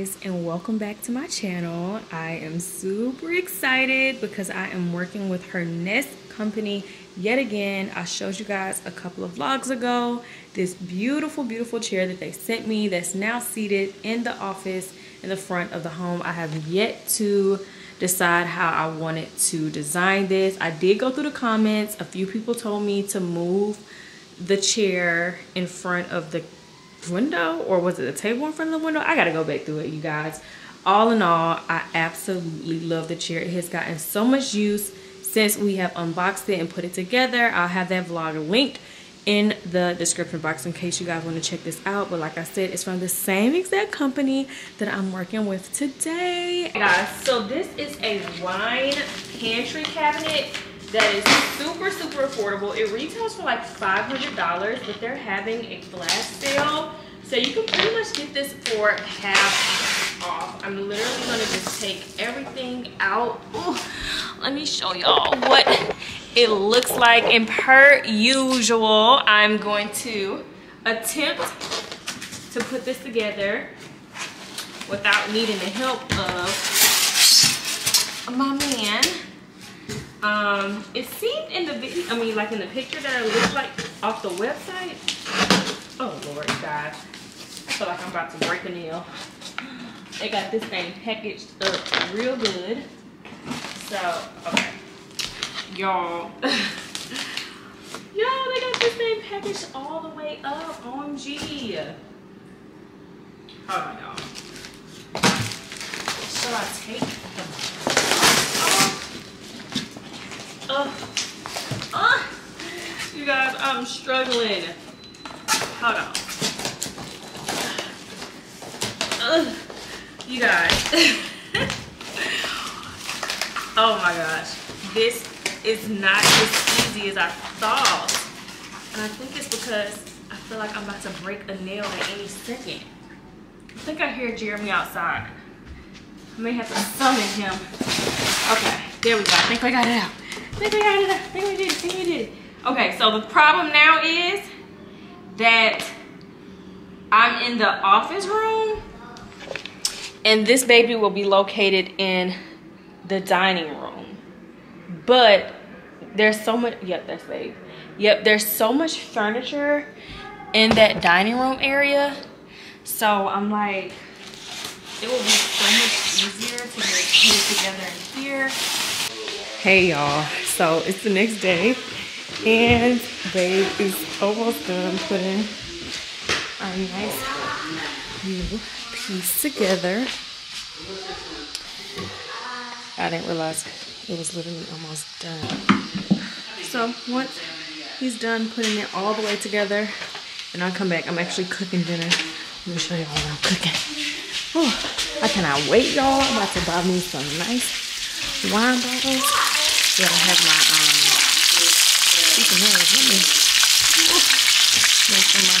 guys and welcome back to my channel. I am super excited because i am working with Hernest company yet again. I showed you guys a couple of vlogs ago. This beautiful beautiful chair that they sent me that's now seated in the office in the front of the home. I have yet to decide how i wanted to design this. I did go through the comments. A few people told me to move the chair in front of the window or was it a table in front of the window? I gotta go back through it, you guys. All in all, I absolutely love the chair. It has gotten so much use since we have unboxed it and put it together. I'll have that vlog linked in the description box in case you guys want to check this out but like i said it's from the same exact company that i'm working with today guys so this is a wine pantry cabinet that is super super affordable. It retails for like 500 dollars but they're having a flash sale. So you can pretty much get this for half off. I'm literally gonna just take everything out. Ooh, let me show y'all what it looks like. And per usual i'm going to attempt to put this together without needing the help of my man um, it seemed in the video, I mean, like in the picture that it looked like off the website. Oh, Lord, God. I feel like I'm about to break a nail. They got this thing packaged up real good. So, okay. Y'all. Y'all, they got this thing packaged all the way up. OMG. Hold on, y'all. Shall I take Oh, oh, you guys, I'm struggling. Hold on. Uh, you guys. oh my gosh. This is not as easy as I thought. And I think it's because I feel like I'm about to break a nail at any second. I think I hear Jeremy outside. I may have to summon him. Okay, there we go. I think I got it out think we think we did. Think we did. Okay, so the problem now is that I'm in the office room and this baby will be located in the dining room. But there's so much, yep, that's babe. Yep, there's so much furniture in that dining room area. So I'm like, it will be so much easier to get it together in here. Hey y'all, so it's the next day and babe is almost done putting our nice new piece together. I didn't realize it was literally almost done. So once he's done putting it all the way together and I'll come back, I'm actually cooking dinner. Let me show you all what I'm cooking. Oh, I cannot wait y'all. I'm about to buy me some nice wine bottles yeah, I have my, um, speaking of, let me make some my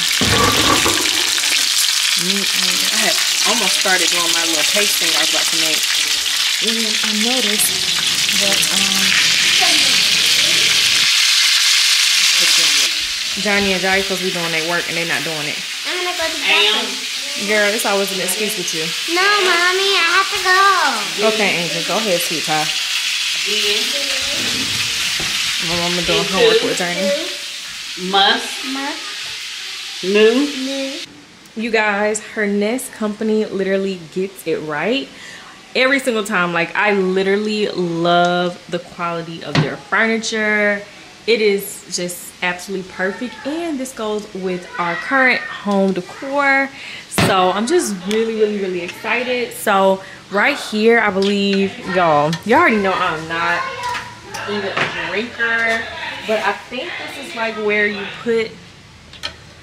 meat. I had almost started doing my little pasting I was about to make. And I noticed that, um, Journie and Jai supposed to be doing their work and they're not doing it. I'm gonna go to the bathroom. Girl, it's always an excuse with you. No, mommy, I have to go. Okay, Angel, go ahead, sweetheart. My mama doing homework with Journie. Must. Must. New. New. You guys, Hernest company literally gets it right every single time. Like I literally love the quality of their furniture. It is just absolutely perfect. And this goes with our current home decor. So I'm just really, really, really excited. So right here, I believe, y'all, y'all already know I'm not even a drinker. But I think this is like where you put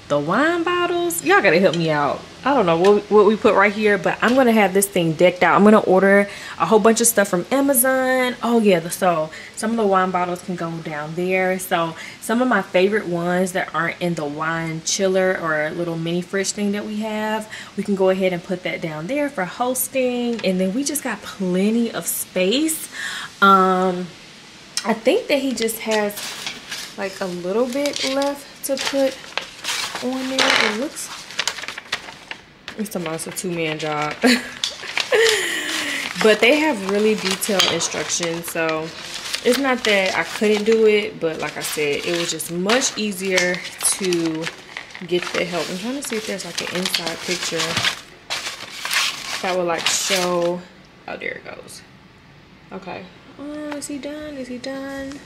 the wine bottles. Y'all gotta help me out. I don't know what, what we put right here, but I'm gonna have this thing decked out. I'm gonna order a whole bunch of stuff from Amazon. Oh yeah, so some of the wine bottles can go down there. So some of my favorite ones that aren't in the wine chiller or little mini fridge thing that we have, we can go ahead and put that down there for hosting. And then we just got plenty of space. Um, I think that he just has like a little bit left to put on there. It looks It's almost a two-man job. but they have really detailed instructions, so it's not that I couldn't do it, but like I said, it was just much easier to get the help. I'm trying to see if there's like an inside picture that would like show. Oh, there it goes. Okay. Oh, is he done? Is he done?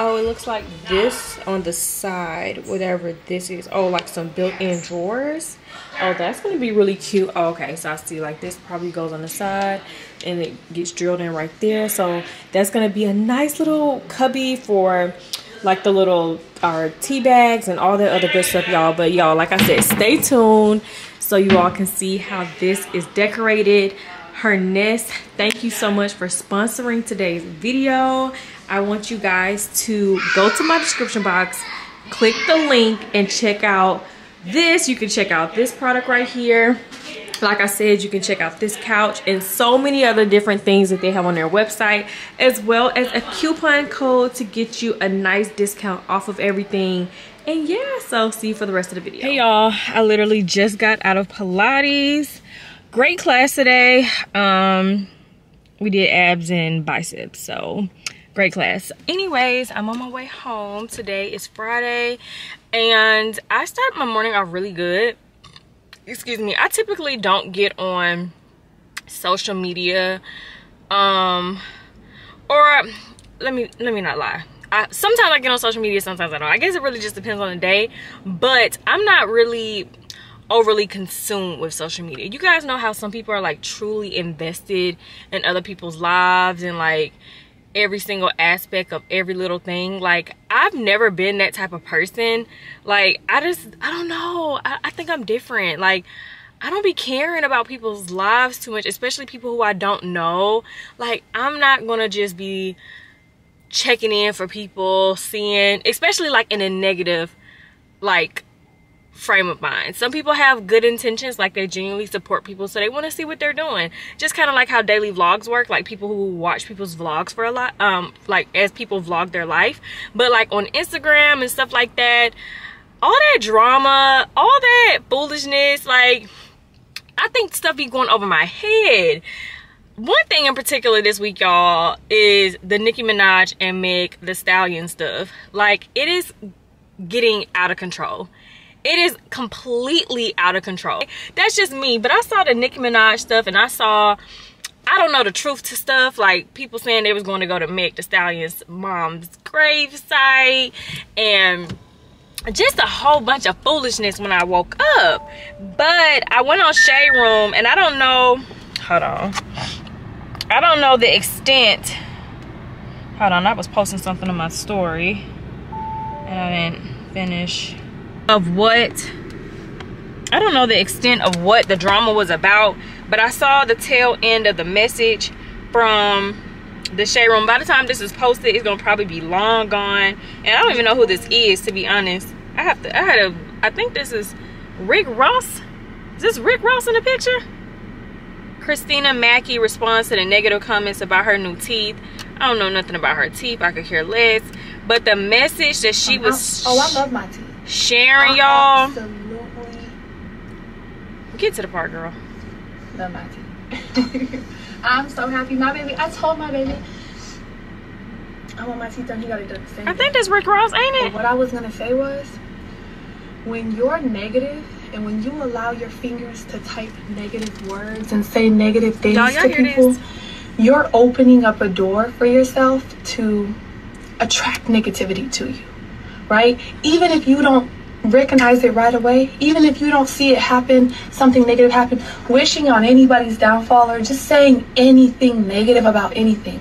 Oh, it looks like this on the side, whatever this is. Oh, like some built-in drawers. Oh, that's going to be really cute. Oh, okay, so I see like this probably goes on the side and it gets drilled in right there. So that's going to be a nice little cubby for like the little our tea bags and all the other good stuff, y'all. But y'all, like I said, stay tuned so you all can see how this is decorated. Hernest, thank you so much for sponsoring today's video. I want you guys to go to my description box, click the link and check out this. You can check out this product right here. Like I said, you can check out this couch and so many other different things that they have on their website, as well as a coupon code to get you a nice discount off of everything. And yeah, so see you for the rest of the video. Hey y'all, I literally just got out of Pilates. Great class today. Um, we did abs and biceps, so great class anyways i'm on my way home today is friday and i start my morning off really good excuse me i typically don't get on social media um or let me let me not lie I, sometimes I get on social media, sometimes I don't. I guess it really just depends on the day. But I'm not really overly consumed with social media. You guys know how some people are like truly invested in other people's lives and like every single aspect of every little thing. Like i've never been that type of person. Like i just i don't know. I, I, think i'm different. Like i don't be caring about people's lives too much especially people who i don't know. Like i'm not gonna just be checking in for people seeing especially like in a negative like frame of mind. Some people have good intentions, like they genuinely support people, so they want to see what they're doing. Just kind of like how daily vlogs work, like people who watch people's vlogs for a lot, um, like as people vlog their life. But like on Instagram and stuff like that, all that drama, all that foolishness, like I think stuff be going over my head. One thing in particular this week, y'all, is the Nicki Minaj and Meg Thee Stallion stuff. Like, it is getting out of control it is completely out of control. That's just me but i saw the nicki minaj stuff and i saw i don't know the truth to stuff like people saying they was going to go to Meg Thee Stallion's mom's grave site and just a whole bunch of foolishness when i woke up. But i went on shade room and i don't know hold on. I don't know the extent. Hold on i was posting something on my story and i didn't finish of what I don't know the extent of what the drama was about, but I saw the tail end of the message from the shade room. By the time this is posted, it's gonna probably be long gone. And I don't even know who this is, to be honest. I have to I had a I think this is Rick Ross. Is this Rick Ross in the picture? Cristina Mackey responds to the negative comments about her new teeth. I don't know nothing about her teeth. I could care less. But the message that she uh-huh. was Oh, I love my teeth sharing oh, y'all. get to the part girl. Teeth i'm so happy my baby. I told my baby i want my teeth done. He got it done the same i think that's rick ross ain't it? But what i was gonna say was when you're negative and when you allow your fingers to type negative words and say negative things to people you're opening up a door for yourself to attract negativity to you right? Even if you don't recognize it right away, even if you don't see it happen, something negative happen, wishing on anybody's downfall or just saying anything negative about anything,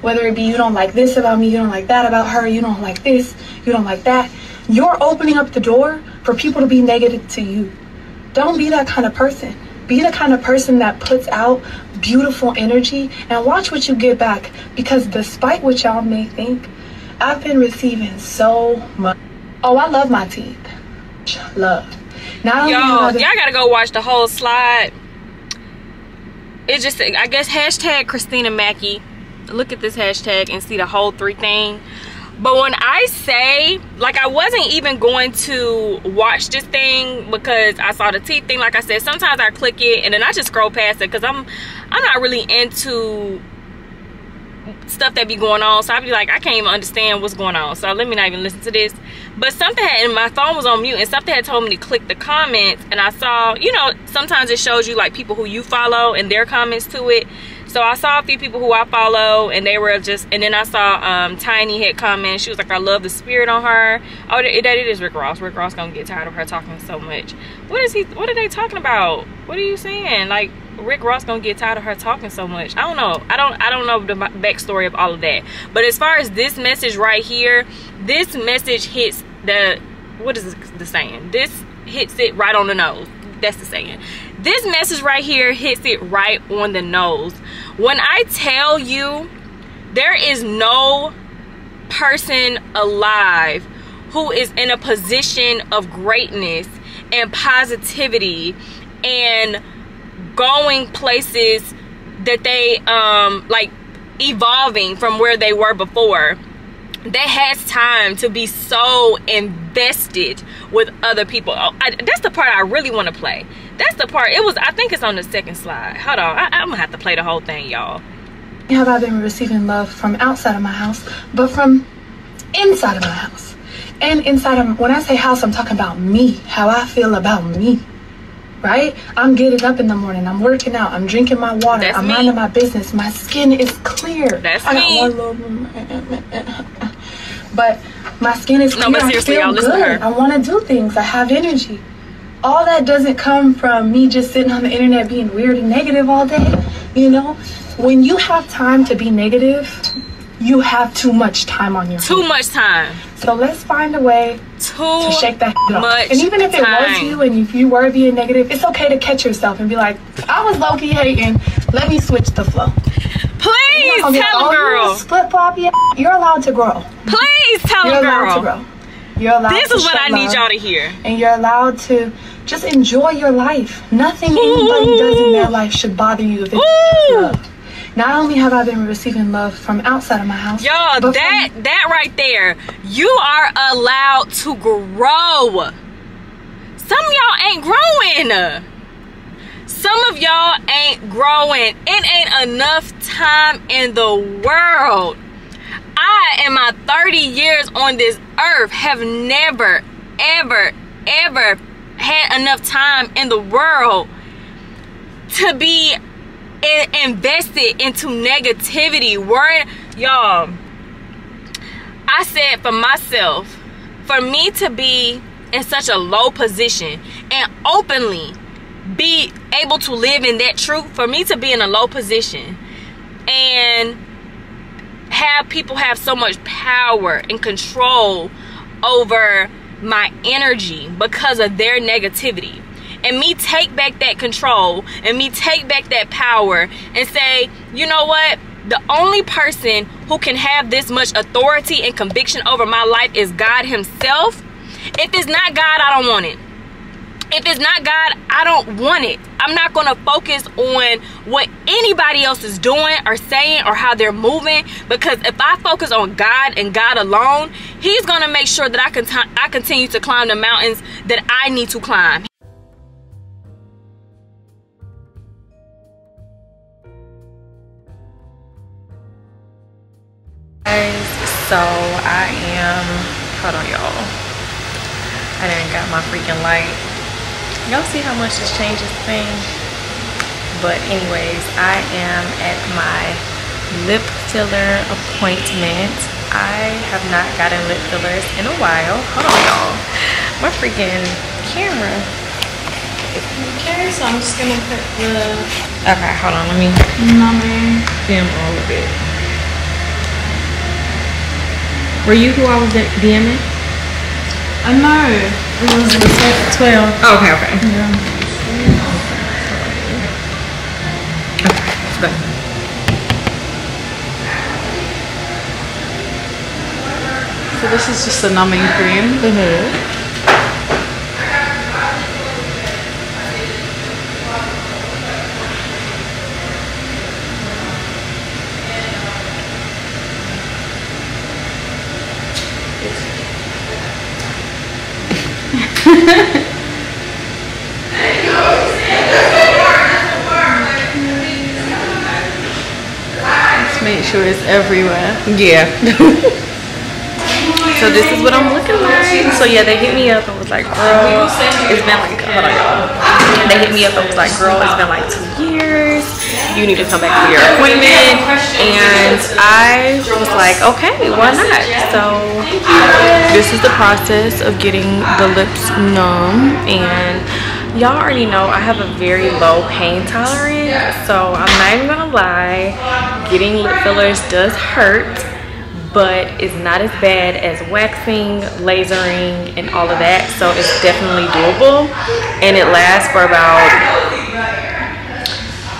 whether it be you don't like this about me, you don't like that about her, you don't like this, you don't like that, you're opening up the door for people to be negative to you. Don't be that kind of person. Be the kind of person that puts out beautiful energy and watch what you get back because despite what y'all may think, I've been receiving so much. Oh, I love my teeth. Love. Not y'all, y'all gotta go watch the whole slide. It's just, I guess, hashtag Cristina Mackey. Look at this hashtag and see the whole three thing. but when I say, like, I wasn't even going to watch this thing because I saw the teeth thing. Like I said, sometimes I click it and then I just scroll past it because I'm, I'm not really into stuff that be going on. So I'd be like, I can't even understand what's going on. So let me not even listen to this. But something had, and my phone was on mute, and something had told me to click the comments. And I saw, you know, sometimes it shows you like people who you follow and their comments to it. So I saw a few people who I follow, and they were just, and then I saw um, Tiny had comment. She was like, I love the spirit on her. Oh, that, it is Rick Ross. Rick Ross gonna get tired of her talking so much. What is he, what are they talking about? What are you saying? Like, Rick Ross gonna get tired of her talking so much. I don't know. I don't I don't know the backstory of all of that. But as far as this message right here, this message hits the what is the saying? This hits it right on the nose. That's the saying. This message right here hits it right on the nose. When I tell you there is no person alive who is in a position of greatness and positivity and going places that they um like evolving from where they were before that has time to be so invested with other people. Oh, I, that's the part i really want to play. That's the part it was i think it's on the second slide. Hold on I, i'm gonna have to play the whole thing y'all. Have i been receiving love from outside of my house but from inside of my house? And inside of when i say house i'm talking about me how i feel about me right? I'm getting up in the morning, I'm working out, I'm drinking my water, That's I'm me. minding my business. My skin is clear. That's I me. got one little, but my skin is clear. No, but I seriously, feel y'all, listen to good. her. I want to do things. I have energy. All that doesn't come from me just sitting on the internet being weird and negative all day. You know, when you have time to be negative, you have too much time on your too hands. much time So let's find a way too to shake that shit off. And even if it was you and if you were being negative, it's okay to catch yourself and be like, I was low key hating. Let me switch the flow. please You're not gonna be tell a "Oh, girl you Flip flop, yeah. You're allowed to grow. please tell girl. You're a allowed to grow. You're allowed this is what i need y'all to hear And you're allowed to just enjoy your life. Nothing anybody does in their life should bother you if it's love. Not only have I been receiving love from outside of my house, Y'all, that from that right there, you are allowed to grow. Some of y'all ain't growing. Some of y'all ain't growing. It ain't enough time in the world. I, in my 30 years on this earth, have never, ever, ever had enough time in the world to be in- invested into negativity. Word, y'all. I said for myself, for me to be in such a low position and openly be able to live in that truth, for me to be in a low position and have people have so much power and control over my energy because of their negativity and me take back that control and me take back that power and say you know what the only person who can have this much authority and conviction over my life is god himself if it's not god i don't want it if it's not God, I don't want it. I'm not going to focus on what anybody else is doing or saying or how they're moving because if I focus on God and God alone, He's going to make sure that I can I continue to climb the mountains that I need to climb. Guys, so I am. Hold on, y'all. I didn't got my freaking light. Y'all see how much this changes things but anyways i am at my lip filler appointment. I have not gotten lip fillers in a while. Hold on y'all. My freaking camera. Okay, so I'm just gonna put the okay hold on. Let me numbing. film all of it were you who i was DMing? I know. It was the 12. Oh, okay okay Yeah. okay So this is just a numbing cream. mm-hmm. Just make sure it's everywhere. Yeah. so this is what I'm looking like. So yeah, they hit me up and was like, girl, it's been like, hold on. They hit me up and was like, girl, it's been like two years you need to come back for your appointment. And I was like, okay, why not? So this is the process of getting the lips numb and y'all already know I have a very low pain tolerance so I'm not even gonna lie getting lip fillers does hurt but it's not as bad as waxing lasering and all of that so it's definitely doable and it lasts for about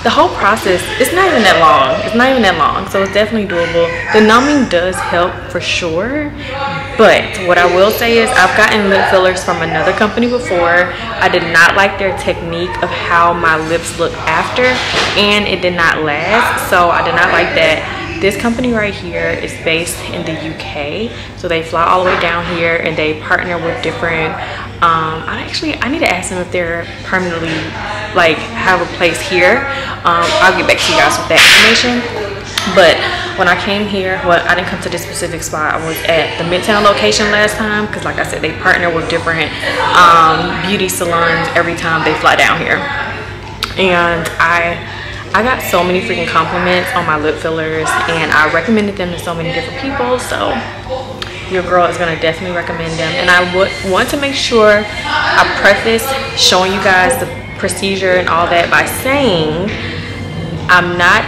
the whole process it's not even that long. It's not even that long. So it's definitely doable. The numbing does help for sure. But what I will say is I've gotten lip fillers from another company before. I did not like their technique of how my lips look after and it did not last. So I did not like that this company right here is based in the UK so they fly all the way down here and they partner with different um, I actually I need to ask them if they're permanently like have a place here. Um, I'll get back to you guys with that information. But when I came here well I didn't come to this specific spot. I was at the Midtown location last time because like I said they partner with different um, beauty salons every time they fly down here. And I I got so many freaking compliments on my lip fillers and I recommended them to so many different people so your girl is going to definitely recommend them. And I would want to make sure I preface showing you guys the procedure and all that by saying I'm not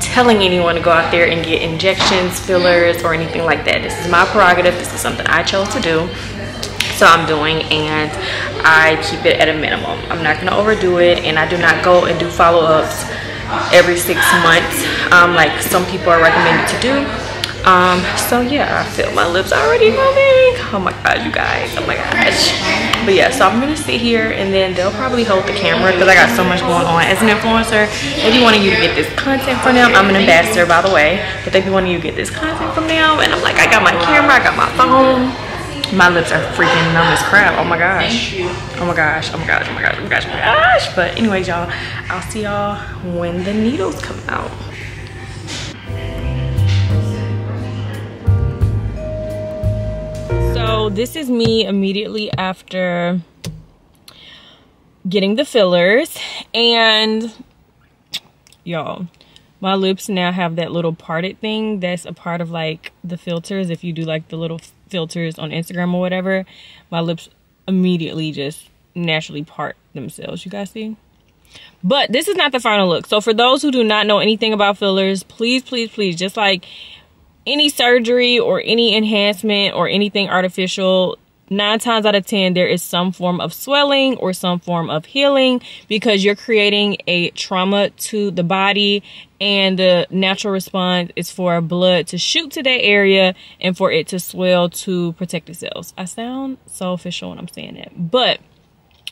telling anyone to go out there and get injections fillers or anything like that. This is my prerogative. This is something I chose to do. So I'm doing and I keep it at a minimum. I'm not gonna overdo it and I do not go and do follow-ups every six months um, like some people are recommended to do. Um so yeah i feel my lips already moving. Oh my god you guys oh my gosh. But yeah so i'm gonna sit here and then they'll probably hold the camera because i got so much going on as an influencer. They be wanting you to get this content from them. I'm an ambassador by the way but they be wanting you to get this content from them. And i'm like i got my camera i got my phone my lips are freaking numb as crap. Oh my gosh. Oh my gosh. Oh my gosh. Oh my gosh. Oh my gosh. Oh my gosh. But anyways y'all i'll see y'all when the needles come out. So this is me immediately after getting the fillers. And y'all my lips now have that little parted thing that's a part of like the filters. If you do like the little filters on instagram or whatever my lips immediately just naturally part themselves you guys see? But this is not the final look. So for those who do not know anything about fillers please please please just like any surgery or any enhancement or anything artificial nine times out of ten there is some form of swelling or some form of healing because you're creating a trauma to the body and the natural response is for blood to shoot to that area and for it to swell to protect itself. I sound so official when i'm saying that but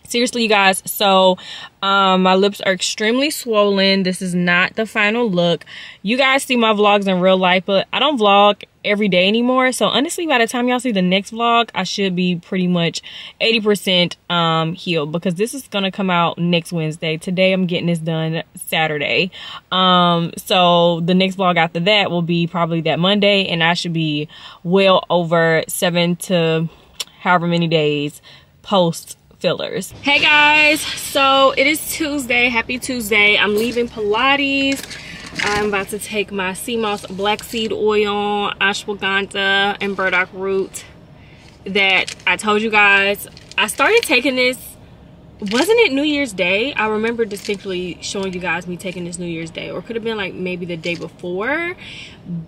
seriously you guys. So um my lips are extremely swollen. This is not the final look. You guys see my vlogs in real life but i don't vlog every day anymore. So honestly by the time y'all see the next vlog i should be pretty much 80 percent um healed because this is gonna come out next wednesday. Today i'm getting this done saturday. Um so the next vlog after that will be probably that monday and i should be well over seven to however many days post fillers. Hey guys. So it is tuesday. Happy tuesday. I'm leaving pilates. I'm about to take my sea moss black seed oil ashwagandha and burdock root that i told you guys. I started taking this. Wasn't it new year's day? I remember distinctly showing you guys me taking this new year's day or could have been like maybe the day before.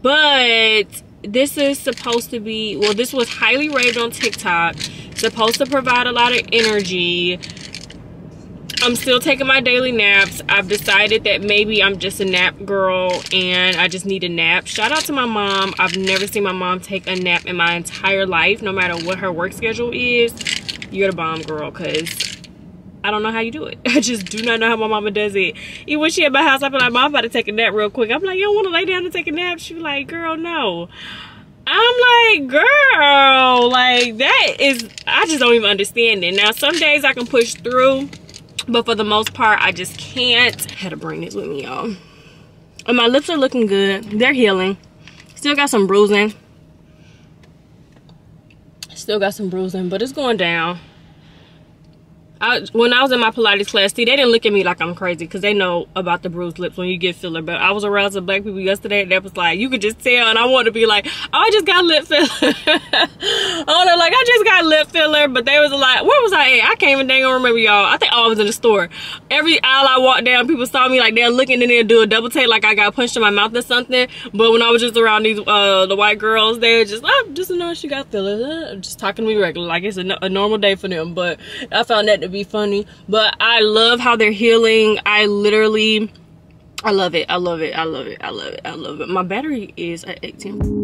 But this is supposed to be well this was highly rated on tiktok supposed to provide a lot of energy. I'm still taking my daily naps. I've decided that maybe i'm just a nap girl and i just need a nap. Shout out to my mom. I've never seen my mom take a nap in my entire life no matter what her work schedule is. You're the bomb girl because I don't know how you do it. I just do not know how my mama does it. Even when she at my house, I be like, Mom, about to take a nap real quick. I'm like, you don't want to lay down and take a nap? She be like, girl, no. I'm like, girl, like that is, I just don't even understand it. Now, some days I can push through, but for the most part, I just can't. I had to bring this with me, y'all. And my lips are looking good. They're healing. Still got some bruising. Still got some bruising, but it's going down. I, when I was in my Pilates class, see, they didn't look at me like I'm crazy because they know about the bruised lips when you get filler. But I was around some black people yesterday that was like, you could just tell. And I want to be like, oh, I just got lip filler. Don't know, like, I just got lip filler. But they was like, where was I at? I can't even dang remember, y'all. I think oh, I was in the store. Every aisle I walked down, people saw me like they're looking and then do a double take like I got punched in my mouth or something. But when I was just around these, uh, the white girls, they were just, oh, just know she got filler. Just talking to me regular, like it's a, a normal day for them. But I found that be funny but i love how they're healing. I literally i love it. I love it. I love it. I love it. I love it. My battery is at 18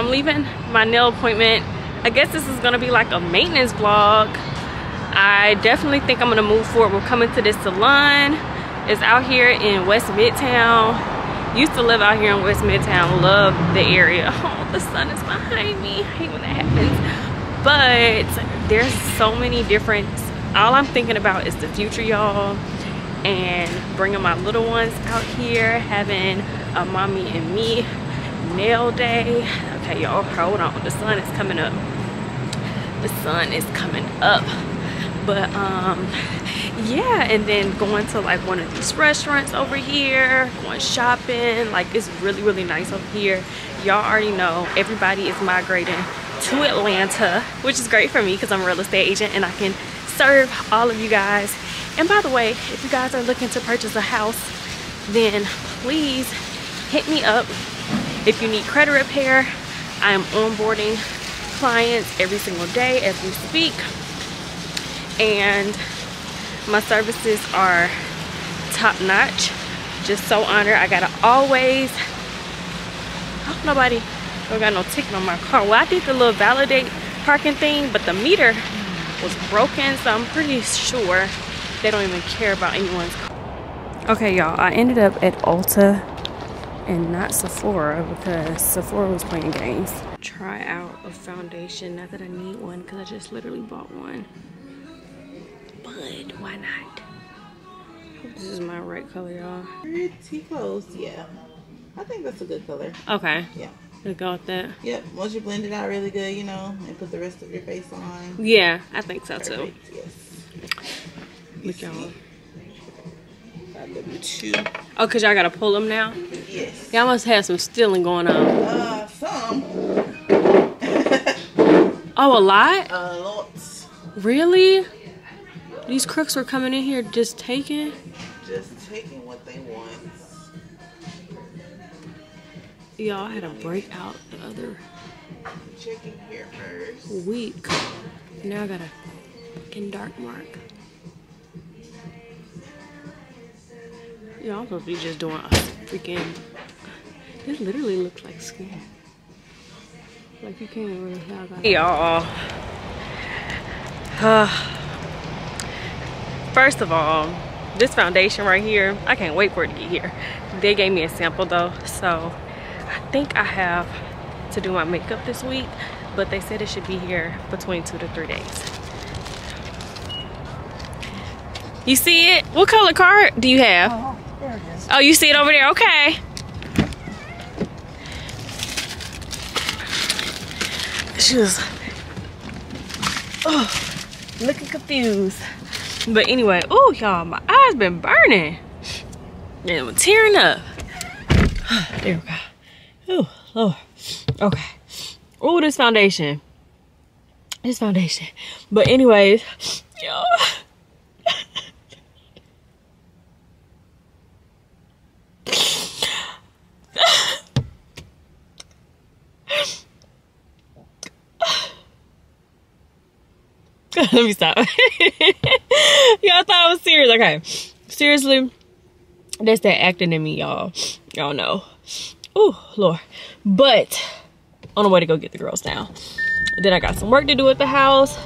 i'm leaving my nail appointment. I guess this is gonna be like a maintenance vlog. I definitely think i'm gonna move forward with coming to this salon. It's out here in west midtown. Used to live out here in west midtown. Love the area. Oh the sun is behind me. I hate when that happens. But there's so many different all i'm thinking about is the future y'all and bringing my little ones out here having a mommy and me nail day okay y'all hold on. The sun is coming up. The sun is coming up. But um yeah and then going to like one of these restaurants over here going shopping. Like it's really really nice over here. Y'all already know everybody is migrating to atlanta which is great for me because i'm a real estate agent and i can serve all of you guys. And by the way if you guys are looking to purchase a house then please hit me up if you need credit repair, I am onboarding clients every single day as we speak. And my services are top notch. Just so honored. I gotta always, hope nobody don't got no ticket on my car. Well, I did the little validate parking thing, but the meter was broken, so I'm pretty sure they don't even care about anyone's car. Okay, y'all, I ended up at Ulta and not Sephora because Sephora was playing games. Try out a foundation. Not that I need one because I just literally bought one. But why not? This is my right color, y'all. Pretty close, yeah. I think that's a good color. Okay. Yeah. Go with that. Yep. Once you blend it out really good, you know, and put the rest of your face on. Yeah, I think so too. Yes. Look y'all. Two. Oh, cause y'all gotta pull them now. Yes. Y'all must have some stealing going on. Uh, some. Oh, a lot? Uh, lot. Really? These crooks were coming in here just taking. Just taking what they want. Y'all had to break out the other Checking here first. week. Now I got a fucking dark mark. Y'all supposed to be just doing a freaking. This literally looks like skin. Like you can't even really tell. that. Y'all. Uh, first of all, this foundation right here, I can't wait for it to get here. They gave me a sample though, so I think I have to do my makeup this week, but they said it should be here between two to three days. You see it? What color card do you have? Uh-huh. Oh, there it is. Oh, you see it over there? Okay. She was oh, looking confused. But anyway, oh y'all, my eyes been burning. And I'm tearing up. there we go. Oh, Lord. Okay. Oh, this foundation. This foundation. But anyways, y'all. Let me stop. Y'all thought I was serious. Okay. Seriously, that's that acting in me, y'all. Y'all know. Oh, Lord. But on the way to go get the girls now. Then I got some work to do at the house.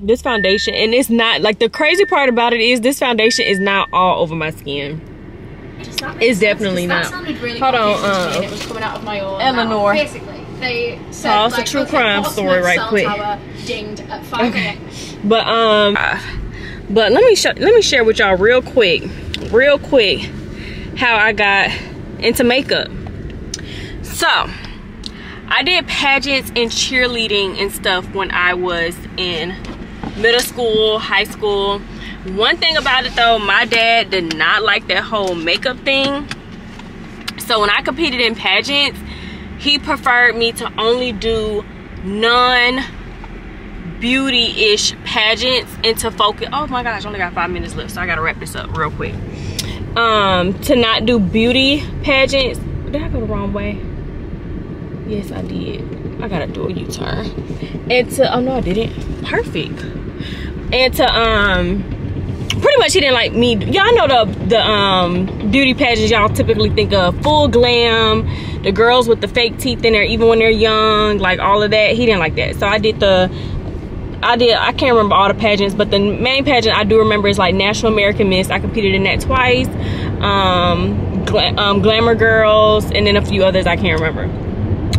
This foundation, and it's not like the crazy part about it is this foundation is not all over my skin. It's definitely not. really Hold on, confusing to me, and it was coming out of my Eleanor. mouth. Basically, they said Oh, it's a true okay, crime story right quick. Dinged at 5 a.m. But um, but let me show, let me share with y'all real quick, real quick, how I got into makeup. So, I did pageants and cheerleading and stuff when I was in middle school, high school. One thing about it though, my dad did not like that whole makeup thing. So when I competed in pageants, he preferred me to only do non beauty-ish pageants and to focus oh my gosh I only got five minutes left so i gotta wrap this up real quick. Um to not do beauty pageants did i go the wrong way? Yes i did. I gotta do a u-turn. And to oh no i didn't. Perfect. And to um pretty much he didn't like me. Y'all know the the um beauty pageants y'all typically think of. Full glam the girls with the fake teeth in there even when they're young like all of that. He didn't like that. So i did the I did I can't remember all the pageants but the main pageant I do remember is like National American Miss. I competed in that twice. Um, Gla- um Glamour Girls and then a few others I can't remember.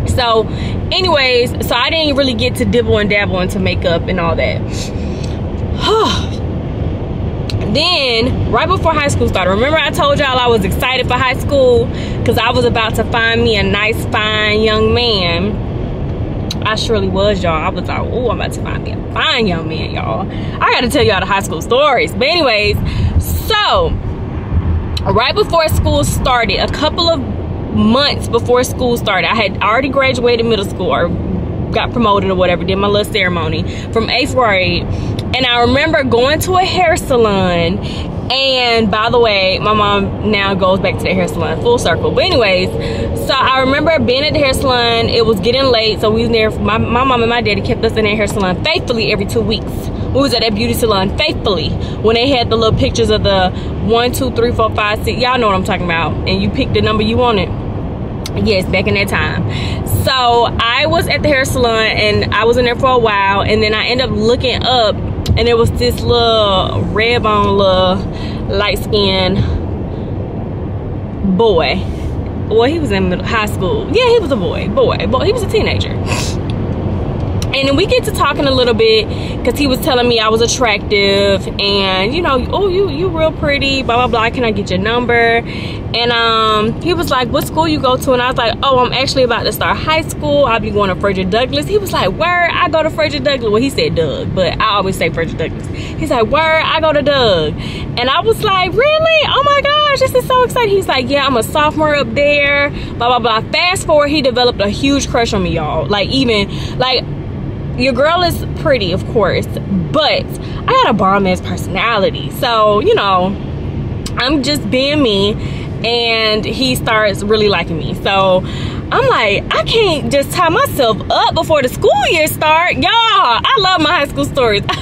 So anyways so I didn't really get to dibble and dabble into makeup and all that then right before high school started remember i told y'all i was excited for high school? Because i was about to find me a nice fine young man. I surely was y'all. I was like oh i'm about to find me a fine young man y'all. I gotta tell y'all the high school stories. But anyways so right before school started a couple of months before school started i had already graduated middle school or got promoted or whatever did my little ceremony from eighth grade. And i remember going to a hair salon and by the way my mom now goes back to the hair salon full circle. But anyways so i remember being at the hair salon. It was getting late so we was there my, my mom and my daddy kept us in that hair salon faithfully every two weeks. We was at that beauty salon faithfully when they had the little pictures of the one two three four five six y'all know what i'm talking about. And you pick the number you wanted yes back in that time. So i was at the hair salon and i was in there for a while and then i ended up looking up and it was this little red bone little light skinned boy. Well he was in high school. Yeah he was a boy boy boy he was a teenager and then we get to talking a little bit because he was telling me I was attractive and you know oh you you real pretty blah blah blah can I get your number? And um he was like what school you go to? And I was like oh I'm actually about to start high school. I'll be going to Frederick Douglass. He was like where I go to Frederick Douglass. Well he said Doug but I always say Frederick Douglass. He's like where I go to Doug. And I was like really? Oh my gosh this is so exciting. He's like yeah I'm a sophomore up there. Blah blah blah. Fast forward he developed a huge crush on me y'all. Like even like your girl is pretty of course but i got a bomb ass personality. So you know i'm just being me and he starts really liking me. So i'm like i can't just tie myself up before the school year start. Y'all i love my high school stories.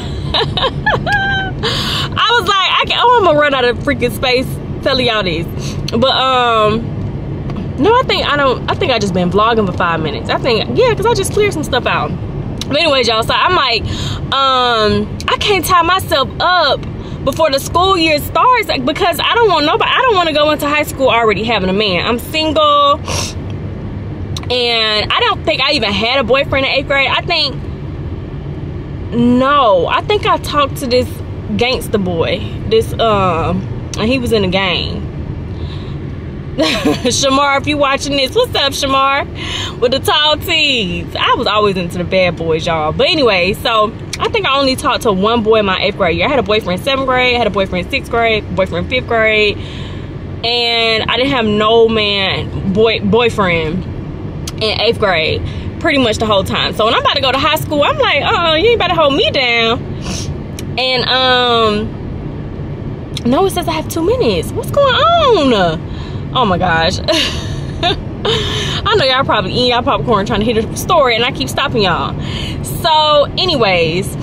I was like i can oh i'm gonna run out of freaking space telling y'all this. But um no i think i don't i think i just been vlogging for five minutes. I think yeah because i just cleared some stuff out but anyways y'all so i'm like um i can't tie myself up before the school year starts because i don't want nobody i don't want to go into high school already having a man. I'm single and i don't think i even had a boyfriend in eighth grade. I think no i think i talked to this gangster boy this um and he was in a gang Shamar, if you're watching this, what's up, Shamar? With the tall tees. I was always into the bad boys, y'all. But anyway, so I think I only talked to one boy in my eighth grade year. I had a boyfriend in seventh grade, I had a boyfriend in sixth grade, boyfriend in fifth grade, and I didn't have no man boy boyfriend in eighth grade pretty much the whole time. So when I'm about to go to high school, I'm like, oh, you ain't about to hold me down. And um, no, it says I have two minutes. What's going on? Oh my gosh. I know y'all probably eating y'all popcorn trying to hear the story and I keep stopping y'all. So anyways,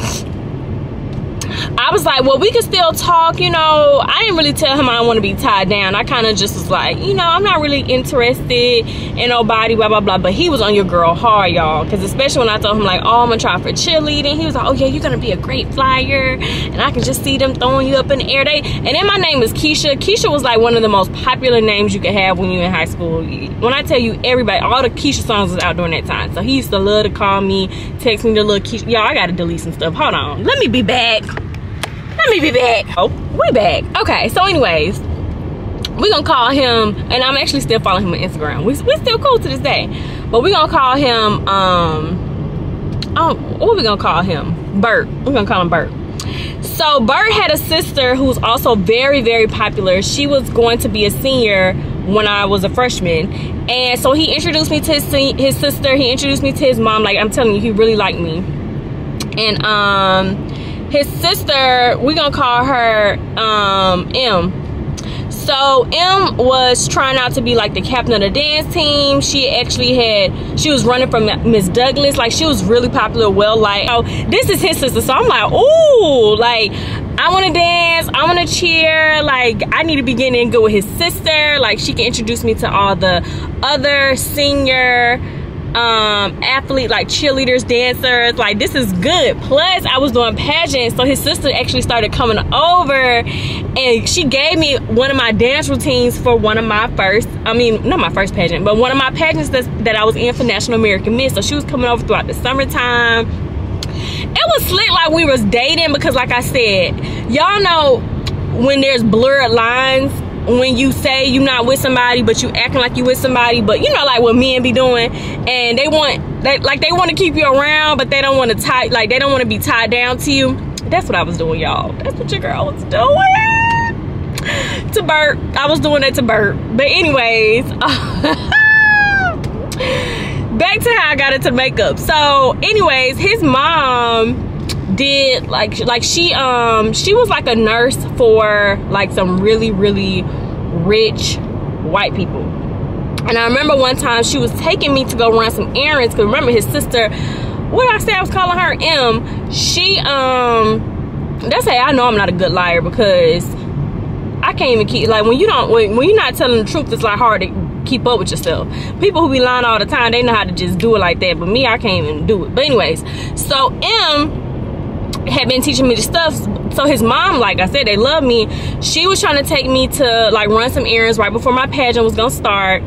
I was like, well, we can still talk, you know. I didn't really tell him I want to be tied down. I kind of just was like, you know, I'm not really interested in nobody, blah, blah, blah. But he was on your girl hard, y'all. Because especially when I told him, like, oh, I'm going to try for cheerleading. He was like, oh, yeah, you're going to be a great flyer. And I can just see them throwing you up in the air. They, and then my name is Keesha. Keisha was like one of the most popular names you could have when you're in high school. When I tell you, everybody, all the Keisha songs was out during that time. So he used to love to call me, text me the little Keisha. Y'all, I got to delete some stuff. Hold on. Let me be back. Let me be back. Oh, we back. Okay, so anyways, we're gonna call him, and I'm actually still following him on Instagram. We, we're still cool to this day. But we're gonna call him, um, oh, what are we gonna call him? Bert. We're gonna call him Bert. So Bert had a sister who's also very, very popular. She was going to be a senior when I was a freshman. And so he introduced me to his, his sister. He introduced me to his mom. Like, I'm telling you, he really liked me. And, um, his sister we're gonna call her um m so m was trying out to be like the captain of the dance team she actually had she was running from miss douglass like she was really popular well like oh this is his sister so i'm like oh like I want to dance. I want to cheer. Like, I need to be getting in good with his sister. Like, she can introduce me to all the other senior um athlete like cheerleaders dancers like this is good. Plus i was doing pageants so his sister actually started coming over and she gave me one of my dance routines for one of my first i mean not my first pageant but one of my pageants that, that i was in for national american miss. So she was coming over throughout the summertime. It was slick like we was dating because like i said y'all know when there's blurred lines when you say you're not with somebody but you acting like you with somebody but you know like what men be doing and they want like they want to keep you around but they don't want to tie like they don't want to be tied down to you. That's what i was doing y'all. That's what your girl was doing. To bert i was doing that to bert but anyways back to how i got into makeup. So anyways his mom did like like she um she was like a nurse for like some really really rich white people. And i remember one time she was taking me to go run some errands because remember his sister what i say i was calling her m she um that's how i know i'm not a good liar because i can't even keep like when you don't when, when you're not telling the truth it's like hard to keep up with yourself. People who be lying all the time they know how to just do it like that but me i can't even do it. But anyways so m had been teaching me the stuff. So his mom like i said they love me. She was trying to take me to like run some errands right before my pageant was gonna start.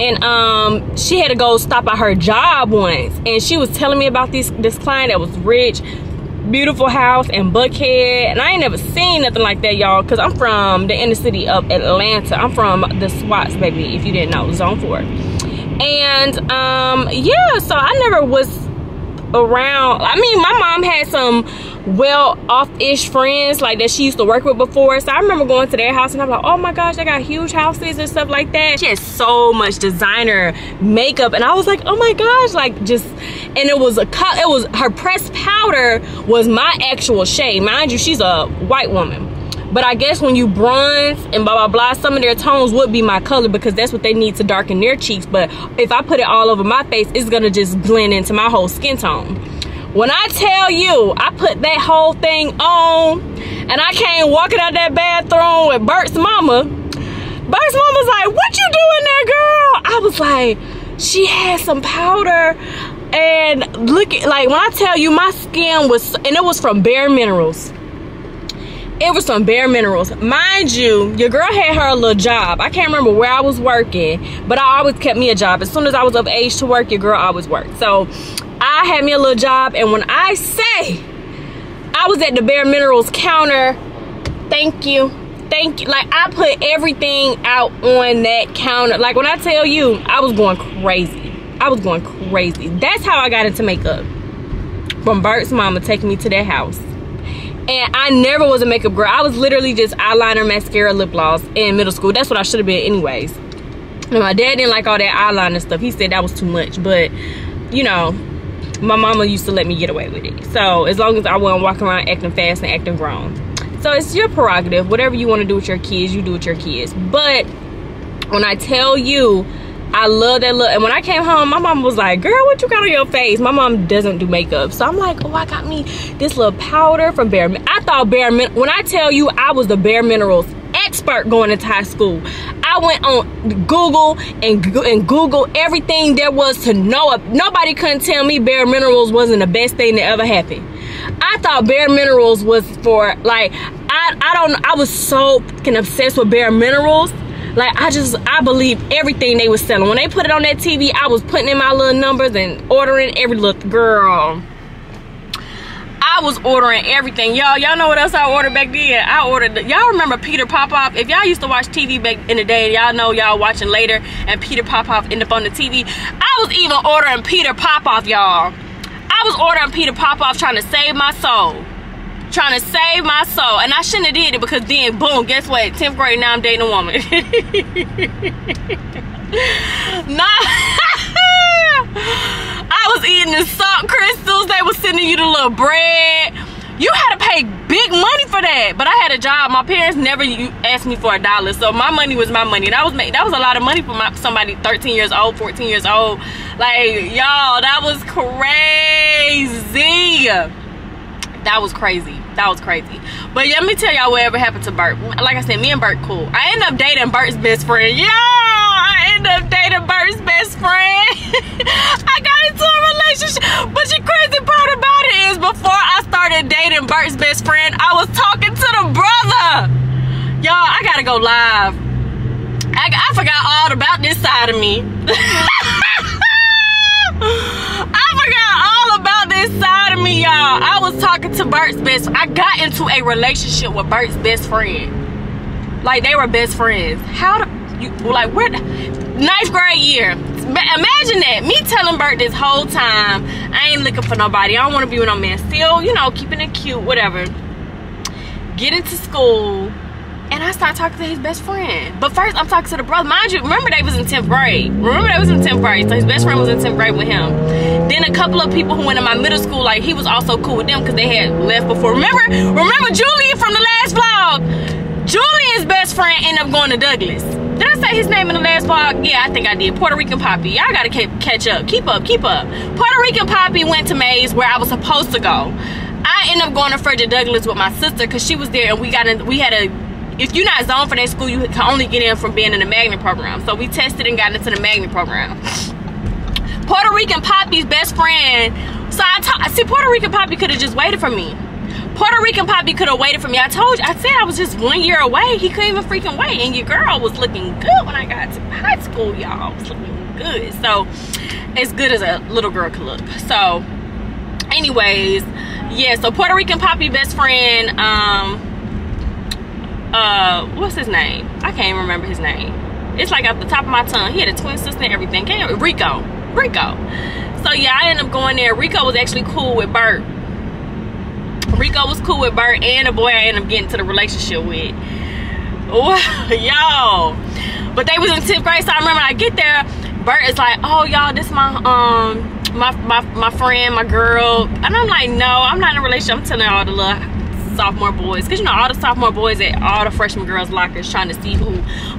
And um she had to go stop at her job once. And she was telling me about this this client that was rich beautiful house in buckhead. And i ain't never seen nothing like that y'all because i'm from the inner city of atlanta. I'm from the swats baby if you didn't know zone 4 and um yeah so i never was around. I mean my mom had some well off-ish friends like that she used to work with before. So i remember going to their house and i'm like oh my gosh they got huge houses and stuff like that. She had so much designer makeup and i was like oh my gosh like just and it was a it was her pressed powder was my actual shade. Mind you she's a white woman but I guess when you bronze and blah blah blah some of their tones would be my color because that's what they need to darken their cheeks but if I put it all over my face it's gonna just blend into my whole skin tone when I tell you, I put that whole thing on and I came walking out that bathroom with Bert's mama. Bert's mama's like, what you doing there, girl? I was like, she had some powder and look at, like, when I tell you my skin was, and it was from Bare Minerals. It was some Bare Minerals. Mind you, your girl had her a little job. I can't remember where I was working, but I always kept me a job. As soon as I was of age to work, your girl always worked. So I had me a little job, and when I say I was at the Bare Minerals counter, thank you, thank you. Like I put everything out on that counter. Like when I tell you, I was going crazy. I was going crazy. That's how I got into makeup. From Bert's mama taking me to their house. And I never was a makeup girl. I was literally just eyeliner, mascara, lip gloss in middle school. That's what I should have been anyways. And my dad didn't like all that eyeliner stuff. He said that was too much. But, you know, my mama used to let me get away with it. So as long as I wasn't walking around acting fast and acting grown. So it's your prerogative. Whatever you want to do with your kids, you do with your kids. But when I tell you I love that look. And when I came home, my mom was like, girl, what you got on your face? My mom doesn't do makeup. So I'm like, oh, I got me this little powder from Bare I thought Bare Min when I tell you I was the Bare Minerals expert going into high school. I went on Google and, and Google everything there was to know. Nobody couldn't tell me Bare Minerals wasn't the best thing that ever happened. I thought Bare Minerals was for like I I don't I was so fucking obsessed with Bare Minerals like I just I believe everything they was selling. When they put it on that TV, I was putting in my little numbers and ordering every little girl. I was ordering everything. Y'all, y'all know what else I ordered back then? I ordered, y'all remember Peter Popoff? If y'all used to watch TV back in the day, y'all know y'all watching later and Peter Popoff end up on the TV. I was even ordering Peter Popoff, y'all. I was ordering Peter Popoff trying to save my soul trying to save my soul. And I shouldn't have did it because then, boom, guess what? 10th grade, now I'm dating a woman. nah. I was eating the salt crystals. They were sending you the little bread. You had to pay big money for that. But I had a job. My parents never asked me for a dollar. So my money was my money. And I was that was a lot of money for my, somebody 13 years old, 14 years old. Like, y'all, that was crazy that was crazy that was crazy. But yeah, let me tell y'all whatever happened to bert. Like i said me and bert cool. I end up dating bert's best friend. Yeah i ended up dating bert's best friend. I got into a relationship. But the crazy part about it is before i started dating bert's best friend i was talking to the brother. Y'all i gotta go live. I, I forgot all about this side of me I forgot all about this side of me, y'all. I was talking to Bert's best. I got into a relationship with Bert's best friend. Like they were best friends. How do you like where? Ninth grade year. Imagine that. Me telling Bert this whole time, I ain't looking for nobody. I don't want to be with no man. Still, you know, keeping it cute, whatever. Get into school and I start talking to his best friend. But first, I'm talking to the brother. Mind you, remember they was in 10th grade. Remember they was in 10th grade, so his best friend was in 10th grade with him. Then a couple of people who went to my middle school, like he was also cool with them because they had left before. Remember, remember Julian from the last vlog? Julian's best friend ended up going to Douglass. Did I say his name in the last vlog? Yeah, I think I did. Puerto Rican Poppy. Y'all gotta catch up. Keep up, keep up. Puerto Rican Poppy went to Mays where I was supposed to go. I ended up going to Frederick Douglass with my sister because she was there and we got in, we had a if you're not zoned for that school, you can only get in from being in the magnet program. So we tested and got into the magnet program. Puerto Rican Poppy's best friend. So I told, see, Puerto Rican Poppy could have just waited for me. Puerto Rican Poppy could have waited for me. I told you, I said I was just one year away. He couldn't even freaking wait. And your girl was looking good when I got to high school, y'all. was looking good. So, as good as a little girl could look. So, anyways, yeah, so Puerto Rican Poppy best friend, um, uh what's his name? I can't remember his name. It's like off the top of my tongue. He had a twin sister and everything. Can't rico. Rico. So yeah i ended up going there. Rico was actually cool with bert. Rico was cool with bert and the boy i ended up getting to the relationship with. Y'all. But they was in 10th grade so i remember i get there bert is like oh y'all this my um my, my my friend my girl. And i'm like no i'm not in a relationship. I'm telling all the little sophomore boys. Because you know all the sophomore boys at all the freshman girls lockers trying to see who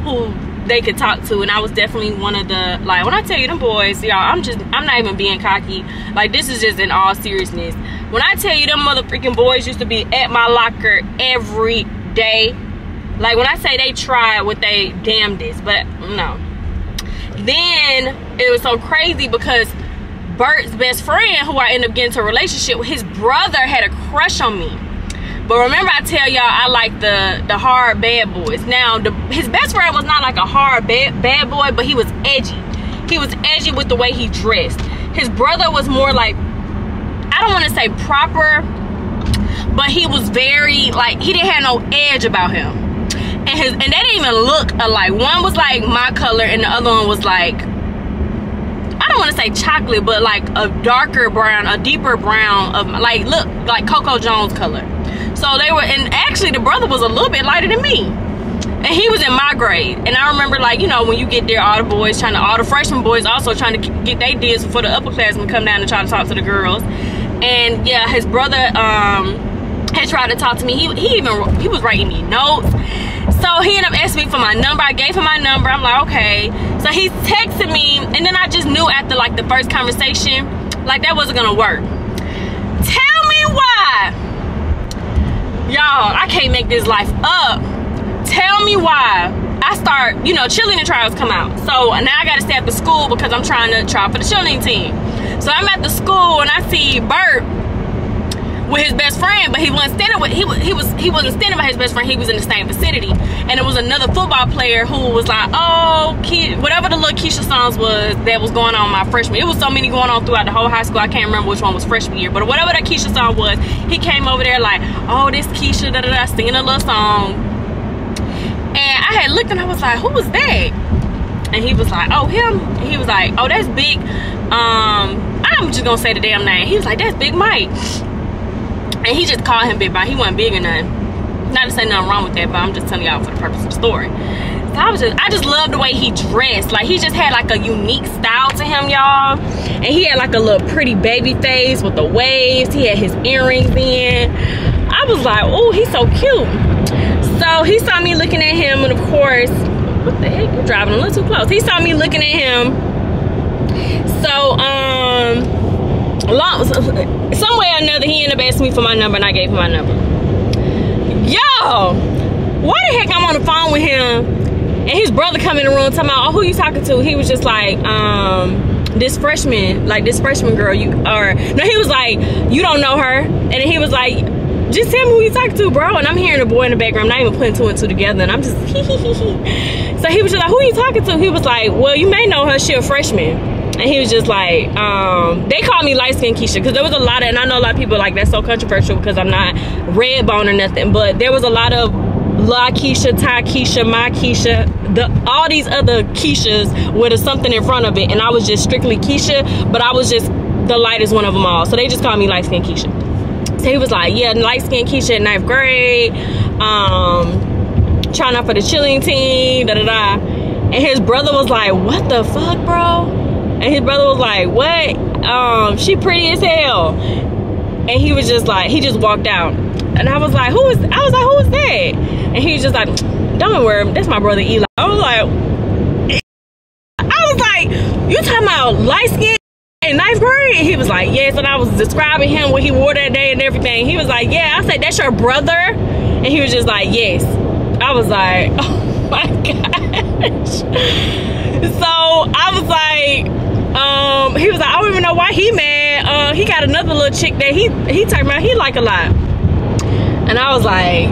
who they could talk to. And I was definitely one of the like when I tell you them boys y'all I'm just I'm not even being cocky. Like this is just in all seriousness. When I tell you them mother freaking boys used to be at my locker every day like when I say they tried what they damn damnedest but no. Then it was so crazy because Bert's best friend who I ended up getting into a relationship with his brother had a crush on me but remember I tell y'all I like the the hard bad boys. Now the, his best friend was not like a hard bad, bad boy, but he was edgy. He was edgy with the way he dressed. His brother was more like I don't want to say proper, but he was very like he didn't have no edge about him. And his and they didn't even look alike. One was like my color and the other one was like I don't want to say chocolate, but like a darker brown, a deeper brown of like look like Coco Jones color. So they were, and actually the brother was a little bit lighter than me. And he was in my grade. And I remember like, you know, when you get there, all the boys trying to, all the freshman boys also trying to get their deals for the upperclassmen come down and try to talk to the girls. And yeah, his brother um had tried to talk to me. He, he even, he was writing me notes. So he ended up asking me for my number. I gave him my number. I'm like, okay. So he texted me, and then I just knew after like the first conversation, like that wasn't gonna work. Tell me why. Y'all, I can't make this life up. Tell me why. I start, you know, cheerleading trials come out. So now I gotta stay at the school because I'm trying to try for the cheerleading team. So I'm at the school and I see Bert with his best friend, but he wasn't standing with he was he was he wasn't standing by his best friend. He was in the same vicinity, and it was another football player who was like, "Oh, kid, whatever the little Keisha songs was that was going on my freshman. It was so many going on throughout the whole high school. I can't remember which one was freshman year, but whatever that Keisha song was, he came over there like, "Oh, this Keisha da da da," singing a little song, and I had looked and I was like, "Who was that?" And he was like, "Oh, him." And he was like, "Oh, that's big." Um, I'm just gonna say the damn name. He was like, "That's Big Mike." And he just called him Big Mike. He wasn't big or nothing. Not to say nothing wrong with that, but I'm just telling y'all for the purpose of the story. So I was just, I just love the way he dressed. Like he just had like a unique style to him, y'all. And he had like a little pretty baby face with the waves. He had his earrings in. I was like, oh, he's so cute. So he saw me looking at him, and of course, what the heck? You're driving a little too close. He saw me looking at him. So, um, long, some way or he asking me for my number, and I gave him my number. Yo, why the heck I'm on the phone with him, and his brother come in the room talking about, oh, who you talking to? He was just like, um, this freshman, like this freshman girl, you or no, he was like, you don't know her, and he was like, just tell me who you talking to, bro. And I'm hearing a boy in the background, not even putting two and two together, and I'm just So he was just like, who you talking to? He was like, well, you may know her. She a freshman and he was just like um, they called me light skin keisha because there was a lot of and i know a lot of people like that's so controversial because i'm not red bone or nothing but there was a lot of la keisha ty keisha my keisha the all these other keishas with a something in front of it and i was just strictly keisha but i was just the lightest one of them all. So they just called me light skin keisha. So he was like yeah light skin keisha in ninth grade um trying out for the chilling team da da da. And his brother was like what the fuck bro and his brother was like, what? Um, she pretty as hell. And he was just like, he just walked out. And I was like, who is, I was like, who is that? And he was just like, don't worry, that's my brother Eli. I was like, I was like, you talking about light skin in ninth grade? He was like, yes. And I was describing him what he wore that day and everything. He was like, yeah. I said, that's your brother? And he was just like, yes. I was like, oh my gosh. So I was like, um, he was like, I don't even know why he mad. Uh, he got another little chick that he he talking about he like a lot. And I was like,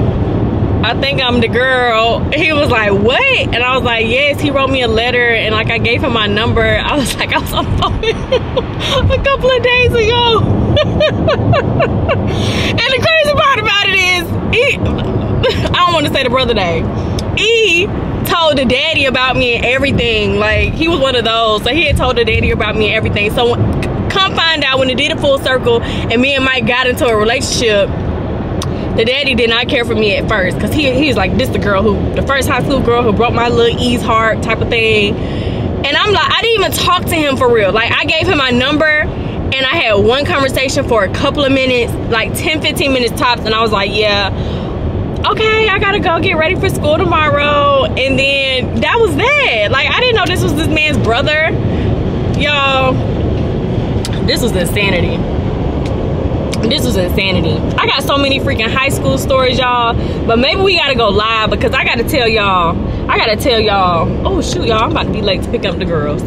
I think I'm the girl. He was like, what? And I was like, yes. He wrote me a letter and like I gave him my number. I was like, I was on phone a couple of days ago. and the crazy part about it is, he, I don't want to say the brother name. He told the daddy about me and everything. Like he was one of those. So he had told the daddy about me and everything. So come find out when it did a full circle and me and Mike got into a relationship. The daddy did not care for me at first because he, he was like, this the girl who, the first high school girl who broke my little E's heart type of thing. And I'm like, I didn't even talk to him for real. Like I gave him my number and I had one conversation for a couple of minutes, like 10, 15 minutes tops. And I was like, yeah, okay, I gotta go get ready for school tomorrow. And then that was that. Like, I didn't know this was this man's brother. Y'all, this was insanity. This was insanity. I got so many freaking high school stories, y'all. But maybe we gotta go live because I gotta tell y'all. I gotta tell y'all. Oh, shoot, y'all. I'm about to be late to pick up the girls.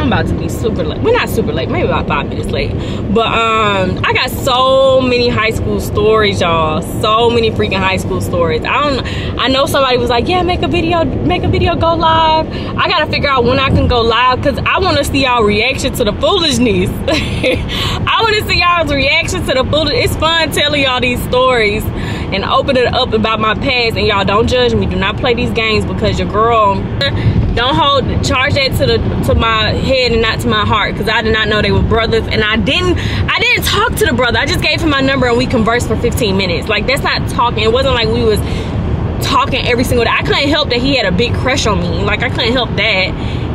I'm about to be super late. We're not super late, maybe about five minutes late. But um, I got so many high school stories, y'all. So many freaking high school stories. I don't. I know somebody was like, yeah, make a video, make a video, go live. I gotta figure out when I can go live because I want to see y'all reaction to the foolishness. I want to see y'all's reaction to the foolish. It's fun telling y'all these stories and open it up about my past. And y'all don't judge me. Do not play these games because your girl don't hold charge that to the to my head and not to my heart. Because i did not know they were brothers. And i didn't i didn't talk to the brother. I just gave him my number and we conversed for 15 minutes. Like that's not talking. It wasn't like we was talking every single day. I couldn't help that he had a big crush on me. Like i couldn't help that.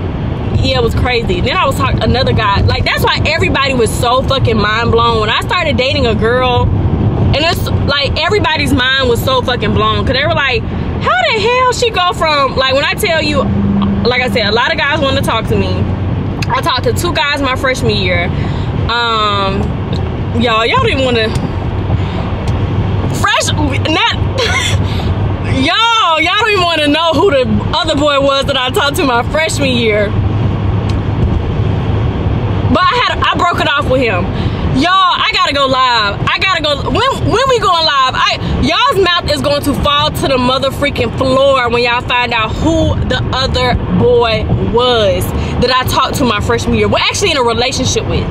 Yeah, it was crazy. Then I was talking another guy. Like that's why everybody was so fucking mind blown when I started dating a girl And it's like everybody's mind was so fucking blown because they were like, how the hell she go from like when I tell you, like I said, a lot of guys want to talk to me. I talked to two guys my freshman year. Um, y'all, y'all don't want to fresh not y'all, y'all don't even want to know who the other boy was that I talked to my freshman year. But I had I broke it off with him. Y'all, I gotta go live. I gotta go when when we going live, I y'all's mouth is going to fall to the mother freaking floor when y'all find out who the other boy was that I talked to my freshman year. We're actually in a relationship with.